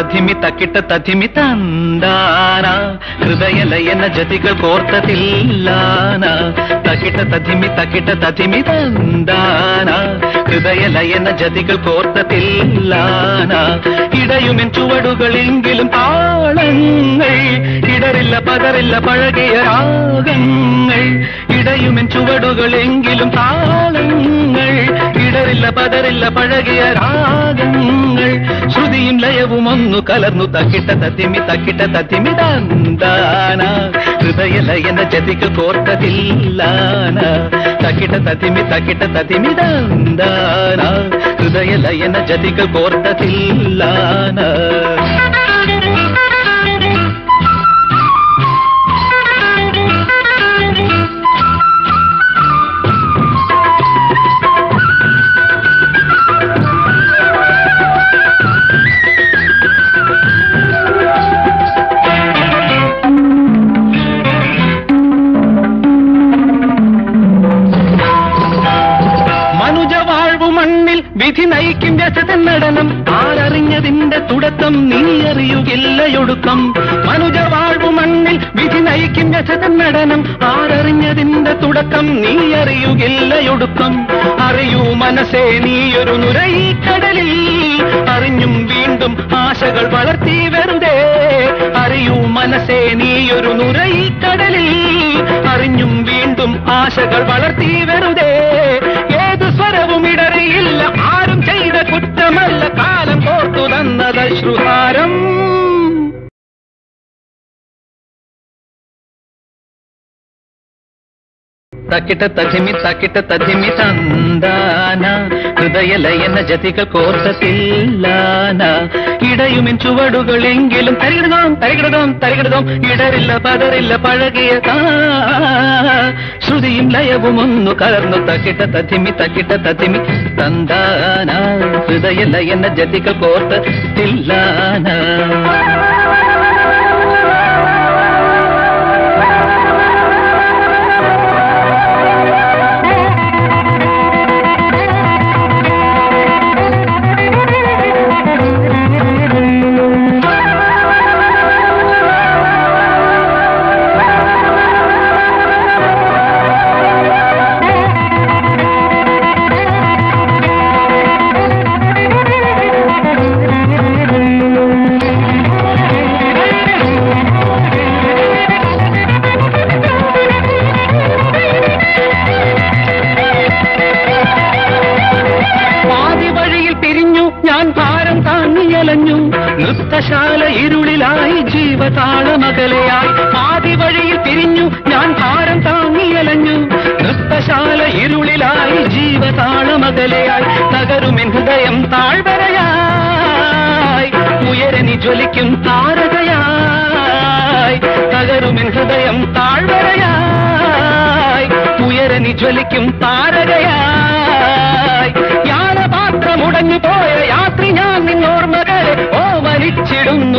തഥിമി തക്കിട്ട തഥിമി തന്താന. ഹൃദയലയന ജതികൾ കോർത്തതില്ലാന. തക്കിട്ട തധിമി തക്കിട്ട തധിമി തന്താന. ഹൃദയലയന ജതികൾ കോർത്തതില്ലാന. ഇടയുമെൻ ചുവടുകളെങ്കിലും താളങ്ങൾ. ഇടറില്ല പതറില്ല പഴകിയ രാഗങ്ങൾ. ഇടയുമെൻ ചുവടുകളെങ്കിലും താളങ്ങൾ. ഇടറില്ല പതറില്ല പഴകിയ രാഗങ്ങൾ. ശ്രുതിയും ലയവും ഒന്നു കലർന്നു തക്കിട്ട തത്തിമി തക്കിട്ട തത്തിമി തന്താന ഹൃദയ ലയന ജതിക്ക് കോർത്തതില്ലാന തക്കിട്ട തത്തിമി തക്കിട്ട തത്തിമി തന്താന ഹൃദയ വിധി നയിക്കും രസതൻ നടനം. ആരറിഞ്ഞതിന്റെ തുടക്കം നീ അറിയുകില്ലയൊടുക്കം മനുജ വാഴ്വു മണ്ണിൽ വിധി നയിക്കും രസതൻ നടനം. ആരറിഞ്ഞതിന്റെ തുടക്കം നീ അറിയുകില്ലയൊടുക്കം അറിയൂ മനസ്സേ നീയൊരു നുരൈ കടലിൽ. അറിഞ്ഞും വീണ്ടും ആശകൾ വളർത്തി വെറുതെ. അറിയൂ മനസ്സേ നീയൊരു നുരൈ കടലിൽ. അറിഞ്ഞും വീണ്ടും ആശകൾ വളർത്തി വെറുതെ. തക്കിട്ട തഥിമി തക്കിട്ട തഥിമി തന്താന ഹൃദയലയന ജതികൾ കോർത്തത്തില്ലാന ഇടയുമിൻ ചുവടുകളെങ്കിലും തരികിടതോം തരികിടതോം തരികിടതോം ഇടരില്ല പതറില്ല പഴകിയ. ശ്രുതിയും ലയവും ഒന്നു കലർന്നു തക്കിട്ട തഥിമി തക്കിട്ട തഥിമി തന്താന ഹൃദയലയന ജതികൾ കോർത്തത്തില്ലാന താങ്ങിയലഞ്ഞു നൃത്തശാല ഇരുളിലായി ജീവതാളമകലയായി പാതി വഴിയിൽ പിരിഞ്ഞു ഞാൻ ഭാരം താങ്ങിയലഞ്ഞു നൃത്തശാല ഇരുളിലായി ജീവതാളമകലയായി നഗരുമെൻ ഹൃദയം താഴ്വരയായി. ഉയരനി ജ്വലിക്കും താരകയായി. നഗരുമെൻ ഹൃദയം താഴ്വരയായി. ഉയരനി ജ്വലിക്കും താരകയായി. യാനപാത്രമുടഞ്ഞു പോയ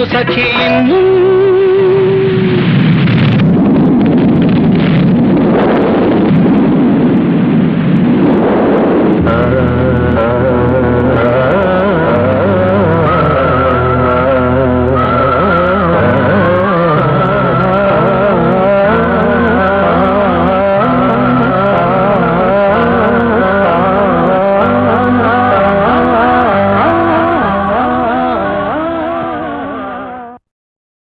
सखी